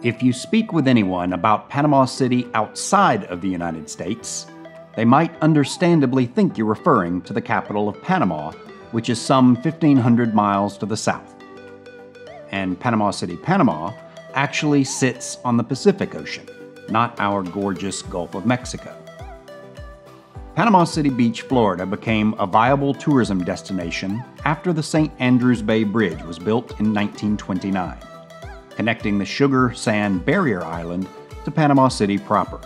If you speak with anyone about Panama City outside of the United States, they might understandably think you're referring to the capital of Panama, which is some 1,500 miles to the south. And Panama City, Panama, actually sits on the Pacific Ocean, not our gorgeous Gulf of Mexico. Panama City Beach, Florida became a viable tourism destination after the St. Andrews Bay Bridge was built in 1929, connecting the Sugar Sand Barrier Island to Panama City proper.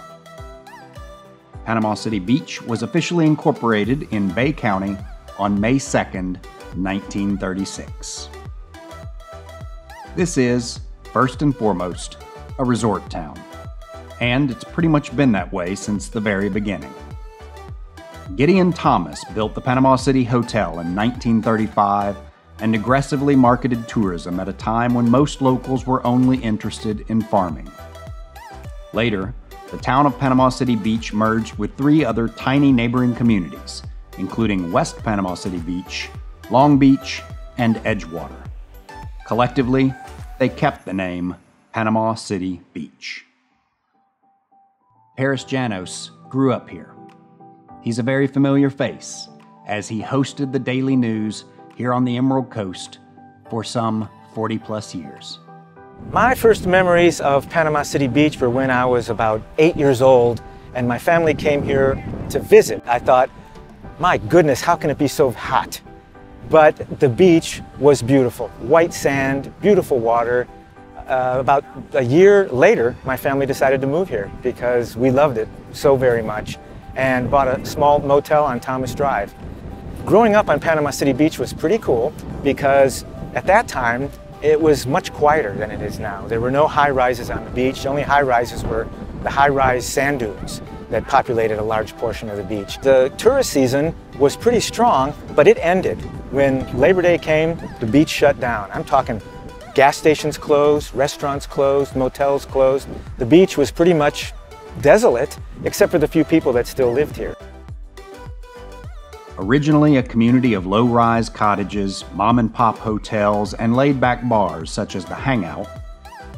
Panama City Beach was officially incorporated in Bay County on May 2, 1936. This is, first and foremost, a resort town, and it's pretty much been that way since the very beginning. Gideon Thomas built the Panama City Hotel in 1935 and aggressively marketed tourism at a time when most locals were only interested in farming. Later, the town of Panama City Beach merged with three other tiny neighboring communities, including West Panama City Beach, Long Beach, and Edgewater. Collectively, they kept the name Panama City Beach. Paris Janos grew up here He's a very familiar face, as he hosted the daily news here on the Emerald Coast for some 40 plus years. My first memories of Panama City Beach were when I was about eight years old and my family came here to visit. I thought, my goodness, how can it be so hot? But the beach was beautiful. White sand, beautiful water. Uh, about a year later, my family decided to move here because we loved it so very much and bought a small motel on Thomas Drive. Growing up on Panama City Beach was pretty cool because at that time it was much quieter than it is now. There were no high rises on the beach. The only high rises were the high rise sand dunes that populated a large portion of the beach. The tourist season was pretty strong, but it ended. When Labor Day came, the beach shut down. I'm talking gas stations closed, restaurants closed, motels closed. The beach was pretty much desolate, except for the few people that still lived here. Originally a community of low rise cottages, mom and pop hotels, and laid back bars such as the Hangout,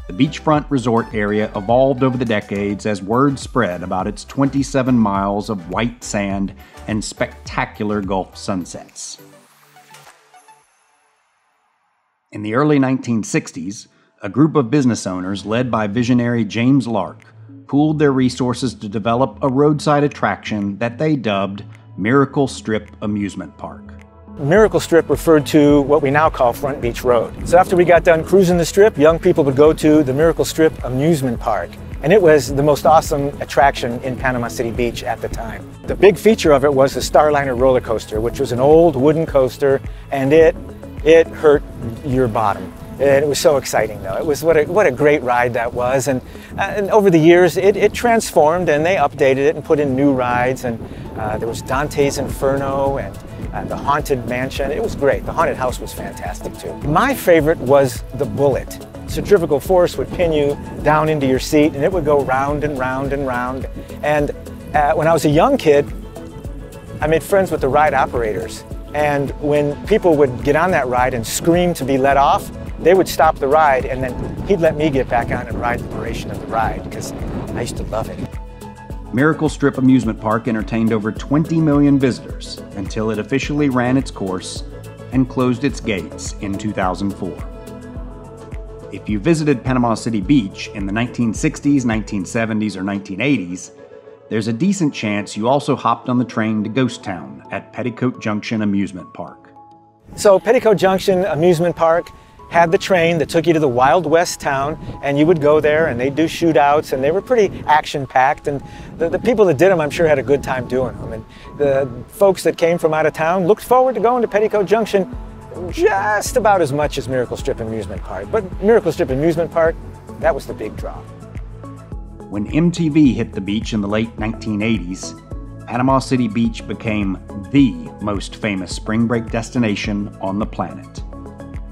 the beachfront resort area evolved over the decades as word spread about its 27 miles of white sand and spectacular Gulf sunsets. In the early 1960s, a group of business owners led by visionary James Lark pooled their resources to develop a roadside attraction that they dubbed Miracle Strip Amusement Park. Miracle Strip referred to what we now call Front Beach Road. So after we got done cruising the strip, young people would go to the Miracle Strip Amusement Park. And it was the most awesome attraction in Panama City Beach at the time. The big feature of it was the Starliner roller coaster, which was an old wooden coaster, and it, it hurt your bottom. And it was so exciting, though. It was what a, what a great ride that was. And, and over the years, it, it, transformed and they updated it and put in new rides. And uh, there was Dante's Inferno and uh, the Haunted Mansion. It was great. The Haunted House was fantastic, too. My favorite was the Bullet. Centrifugal force would pin you down into your seat and it would go round and round and round. And uh, when I was a young kid, I made friends with the ride operators. And when people would get on that ride and scream to be let off, they would stop the ride and then he'd let me get back on and ride the duration of the ride because I used to love it. Miracle Strip Amusement Park entertained over 20 million visitors until it officially ran its course and closed its gates in 2004. If you visited Panama City Beach in the 1960s, 1970s, or 1980s, there's a decent chance you also hopped on the train to Ghost Town at Petticoat Junction Amusement Park. So, Petticoat Junction Amusement Park had the train that took you to the Wild West town, and you would go there, and they'd do shootouts, and they were pretty action-packed. And the, the, people that did them, I'm sure, had a good time doing them. And the folks that came from out of town looked forward to going to Petticoat Junction just about as much as Miracle Strip Amusement Park. But Miracle Strip Amusement Park, that was the big draw. When MTV hit the beach in the late 1980s, Panama City Beach became the most famous spring break destination on the planet.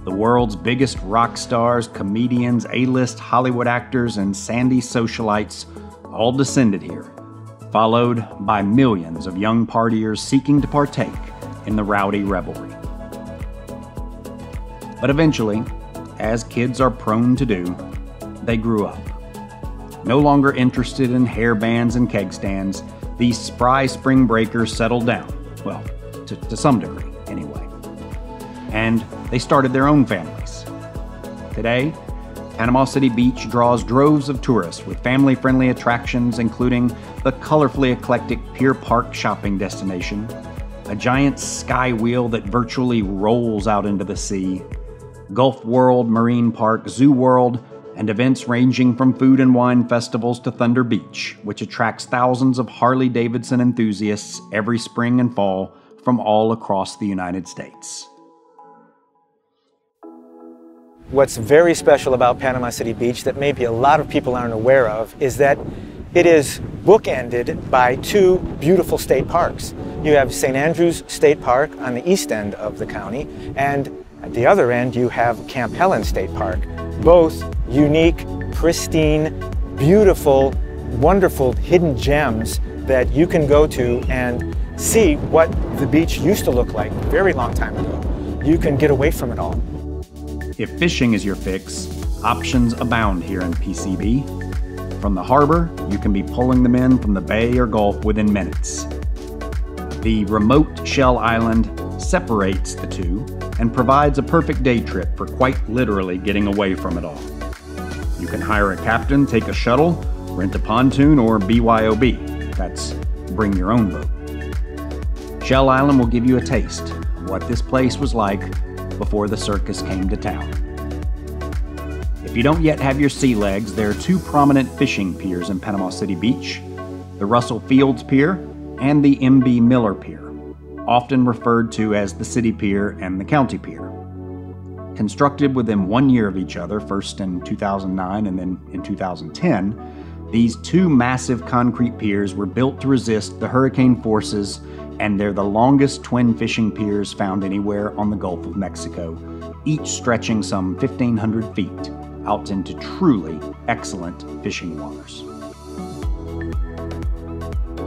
The world's biggest rock stars, comedians, A list Hollywood actors, and sandy socialites all descended here, followed by millions of young partiers seeking to partake in the rowdy revelry. But eventually, as kids are prone to do, they grew up. No longer interested in hair bands and keg stands, these spry spring breakers settled down. Well, to, to some degree. And they started their own families. Today, Panama City Beach draws droves of tourists with family friendly attractions, including the colorfully eclectic Pier Park shopping destination, a giant sky wheel that virtually rolls out into the sea, Gulf World Marine Park, Zoo World, and events ranging from food and wine festivals to Thunder Beach, which attracts thousands of Harley Davidson enthusiasts every spring and fall from all across the United States. What's very special about Panama City Beach that maybe a lot of people aren't aware of is that it is bookended by two beautiful state parks. You have St. Andrews State Park on the east end of the county, and at the other end you have Camp Helen State Park. Both unique, pristine, beautiful, wonderful hidden gems that you can go to and see what the beach used to look like very long time ago. You can get away from it all. If fishing is your fix, options abound here in PCB. From the harbor, you can be pulling them in from the bay or gulf within minutes. The remote Shell Island separates the two and provides a perfect day trip for quite literally getting away from it all. You can hire a captain, take a shuttle, rent a pontoon, or BYOB. That's bring your own boat. Shell Island will give you a taste of what this place was like before the circus came to town. If you don't yet have your sea legs, there are two prominent fishing piers in Panama City Beach the Russell Fields Pier and the M.B. Miller Pier, often referred to as the City Pier and the County Pier. Constructed within one year of each other, first in 2009 and then in 2010, these two massive concrete piers were built to resist the hurricane forces, and they're the longest twin fishing piers found anywhere on the Gulf of Mexico, each stretching some 1,500 feet out into truly excellent fishing waters.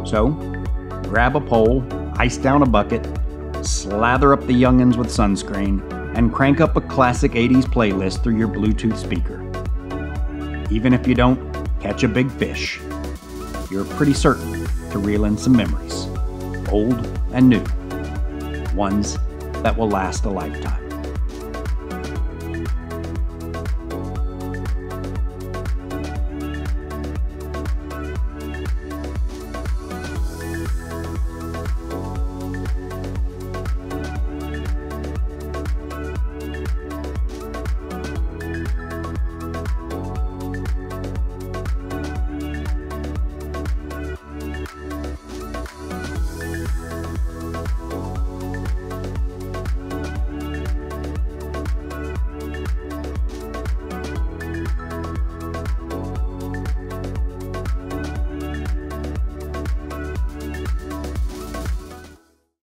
So, grab a pole, ice down a bucket, slather up the youngins with sunscreen, and crank up a classic 80s playlist through your Bluetooth speaker. Even if you don't catch a big fish, you're pretty certain to reel in some memories, old and new, ones that will last a lifetime.